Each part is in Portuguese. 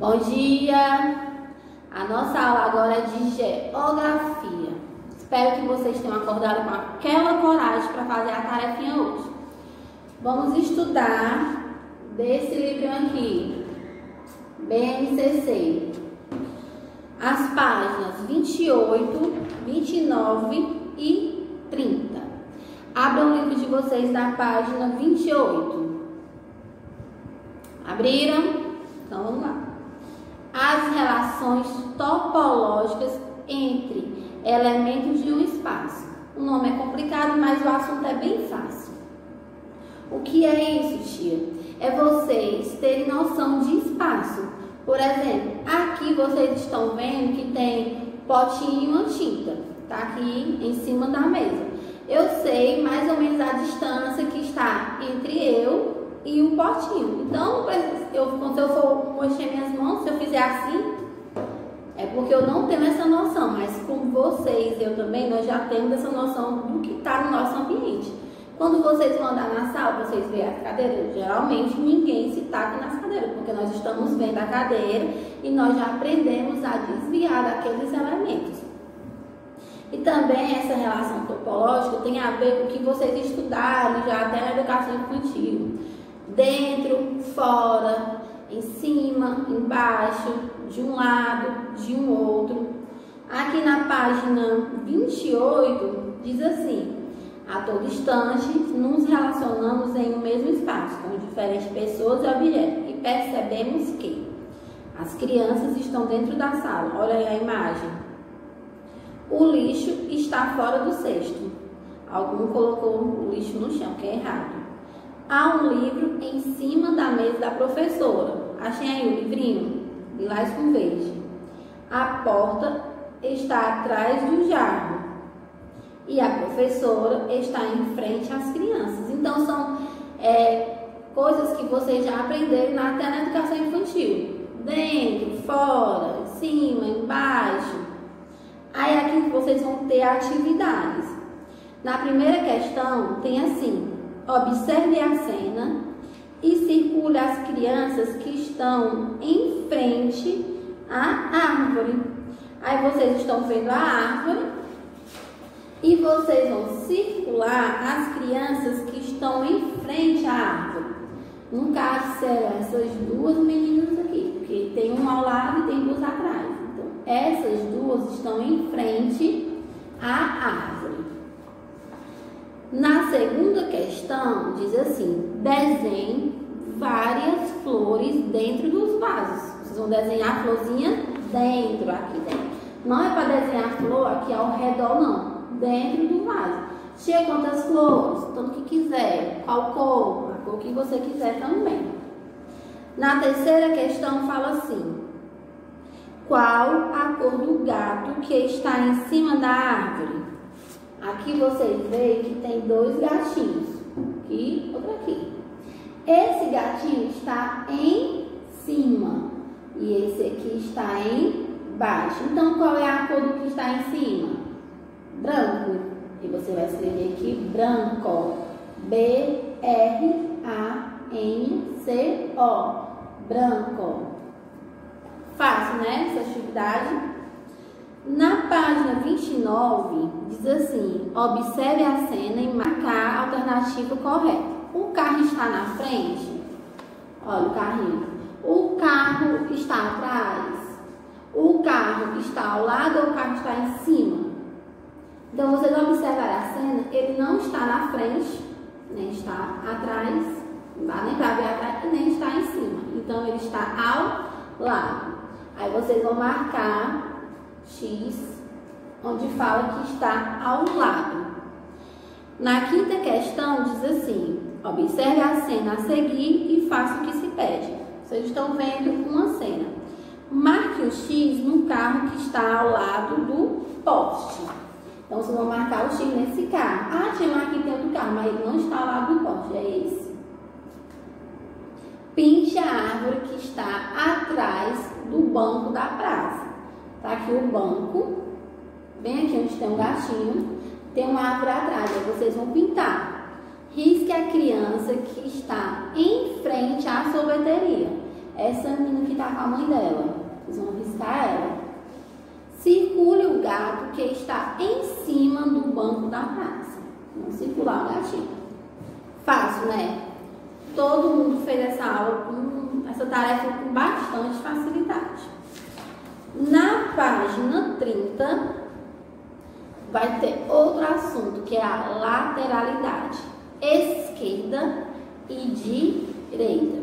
Bom dia! A nossa aula agora é de geografia. Espero que vocês tenham acordado com aquela coragem para fazer a tarefinha hoje. Vamos estudar desse livro aqui, BNCC. As páginas 28, 29 e 30. Abram o livro de vocês da página 28. Abriram? Então vamos lá. As relações topológicas entre elementos de um espaço. O nome é complicado, mas o assunto é bem fácil. O que é isso, tia? É vocês terem noção de espaço. Por exemplo, aqui vocês estão vendo que tem potinho e tinta. Tá aqui em cima da mesa. Eu sei mais ou menos a distância que está entre eu e um potinho. Então, eu, quando eu for mexer minhas mãos, se eu fizer assim, é porque eu não tenho essa noção, mas com vocês, eu também, nós já temos essa noção do que está no nosso ambiente. Quando vocês vão andar na sala, vocês veem as cadeiras, geralmente ninguém se taca nas cadeiras, porque nós estamos vendo a cadeira e nós já aprendemos a desviar daqueles elementos. E também essa relação topológica tem a ver com o que vocês estudaram já até na educação infantil dentro, fora, em cima, embaixo, de um lado, de um outro. Aqui na página 28 diz assim: a todo instante nos relacionamos em um mesmo espaço com diferentes pessoas e objetos e percebemos que as crianças estão dentro da sala. Olha aí a imagem. O lixo está fora do cesto. Algum colocou o lixo no chão, que é errado há um livro em cima da mesa da professora. Achei aí o livrinho, lilás com verde. A porta está atrás do jarro e a professora está em frente às crianças. Então são é, coisas que vocês já aprenderam até na educação infantil. Dentro, fora, em cima, embaixo. Aí aqui vocês vão ter atividades. Na primeira questão tem assim, Observe a cena e circule as crianças que estão em frente à árvore. Aí vocês estão vendo a árvore e vocês vão circular as crianças que estão em frente à árvore. No caso, serão essas duas meninas aqui, porque tem uma ao lado e tem duas atrás. Então, essas duas estão em frente à árvore. Na segunda questão, diz assim: desenhe várias flores dentro dos vasos. Vocês vão desenhar a florzinha dentro, aqui dentro. Não é para desenhar flor aqui ao redor, não. Dentro do vaso. Cheia quantas flores, tanto que quiser. Qual cor? A cor que você quiser também. Na terceira questão, fala assim: qual a cor do gato que está em cima da árvore? Aqui vocês veem que tem dois gatinhos. Aqui, outro aqui. Esse gatinho está em cima e esse aqui está em baixo. Então, qual é a cor do que está em cima? Branco. E você vai escrever aqui branco. B-R-A-N-C-O. Branco. Fácil, né? Essa atividade. Na página 29, diz assim: observe a cena e marcar a alternativa correta. O carro está na frente, olha o carrinho. O carro está atrás. O carro está ao lado ou o carro está em cima? Então, vocês observarem a cena, ele não está na frente, nem está atrás, não nem para ver atrás, nem está em cima. Então, ele está ao lado. Aí vocês vão marcar X, onde fala que está ao lado. Na quinta questão diz assim: observe a cena a seguir e faça o que se pede. Vocês estão vendo uma cena. Marque o X no carro que está ao lado do poste. Então, vocês vão marcar o X nesse carro. Ah, tinha aqui tem outro carro, mas ele não está ao lado do poste, é esse. Pinte a árvore que está atrás do banco da praça. Tá aqui o banco, bem aqui onde tem um gatinho, tem uma árvore atrás, aí vocês vão pintar. Risque a criança que está em frente à sorveteria. essa menina que está com a mãe dela. Vocês vão riscar ela. Circule o gato que está em cima do banco da praça. Vamos circular o gatinho. Fácil, né? Todo mundo fez essa aula essa tarefa com bastante facilidade. Na página 30, vai ter outro assunto que é a lateralidade esquerda e direita.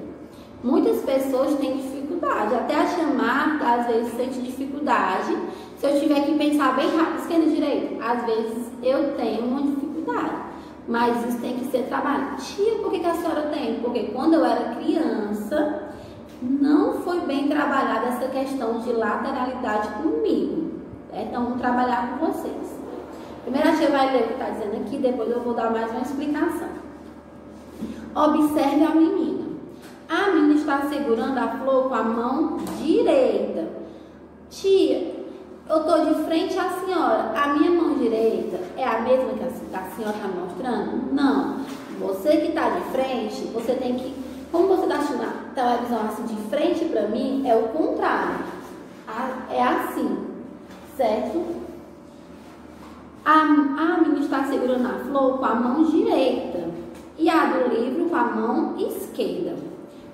Muitas pessoas têm dificuldade, até a chamar, às vezes sente dificuldade. Se eu tiver que pensar bem rápido, esquerda e direita, às vezes eu tenho uma dificuldade. Mas isso tem que ser trabalhado. Tia, por que, que a senhora tem? Porque quando eu era criança, não foi bem trabalhada essa questão de lateralidade comigo. Então, vamos trabalhar com vocês. Primeiro a tia vai ler o que está dizendo aqui, depois eu vou dar mais uma explicação. Observe a menina. A menina está segurando a flor com a mão direita. Tia, eu estou de frente à senhora. A minha mão direita é a mesma que a, senhora está mostrando? Não. Você que está de frente, você tem que. Como você está assistindo a televisão assim de frente para mim, é o contrário. É assim, certo? A, a está segurando a flor com a mão direita e a do livro com a mão esquerda.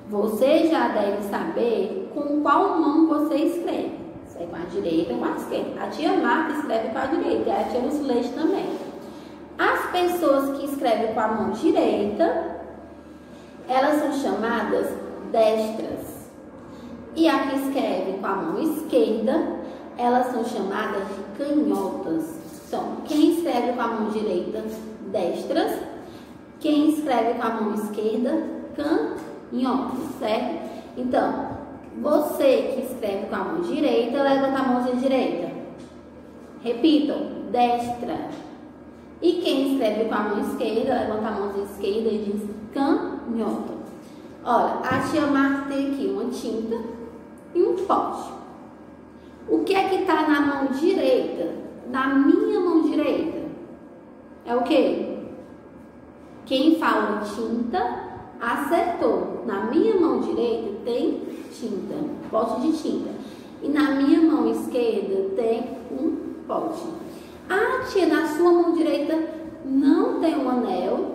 Você já deve saber com qual mão você escreve. Se é com a direita ou com a esquerda. A tia Marta escreve com a direita e a tia Lucilete também. As pessoas que escrevem com a mão direita, elas são chamadas destras. E a que escreve com a mão esquerda, elas são chamadas de canhotas. Então, quem escreve com a mão direita, destras. Quem escreve com a mão esquerda, canhotas, certo? Então, você que escreve com a mão direita, levanta a mãozinha direita. Repitam, destra. E quem escreve com a mão esquerda, levanta a mãozinha esquerda e diz canhota. Olha, a tia Marta tem aqui uma tinta e um pote. O que é que está na mão direita? na minha mão direita é o que? Quem falou tinta acertou. Na minha mão direita tem tinta, pote de tinta. E na minha mão esquerda tem um pote. Ah, tia, na sua mão direita não tem um anel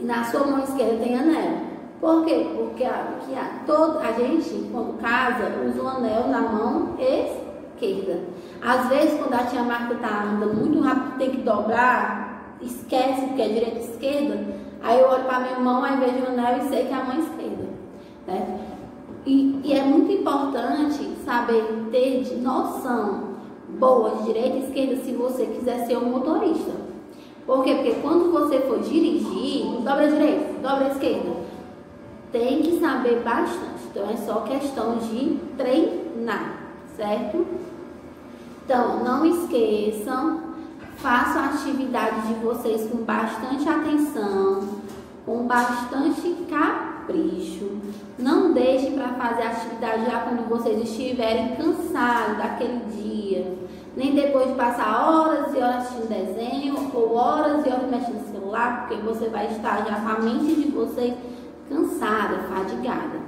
e na sua mão esquerda tem anel. Por quê? Porque a, que a, todo, a gente, quando casa, usa o anel na mão esquerda. Às vezes, quando a tia Marta está andando muito rápido, tem que dobrar, esquece porque é direita e esquerda. Aí eu olho para minha mão, aí vejo o anel e sei que é a mão esquerda. Né? E, e, é muito importante saber ter noção boa de direita e esquerda se você quiser ser um motorista. Por quê? Porque quando você for dirigir, dobra a direita, dobra a esquerda. Tem que saber bastante. Então é só questão de treinar, certo? Então, não esqueçam, façam a atividade de vocês com bastante atenção, com bastante capricho. Não deixem para fazer a atividade já quando vocês estiverem cansados daquele dia. Nem depois de passar horas e horas assistindo desenho ou horas e horas mexendo no celular, porque você vai estar já com a mente de vocês cansada, fadigada.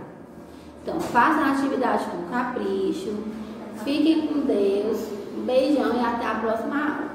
Então, façam a atividade com capricho. Fiquem com Deus. Um beijão e até a próxima aula.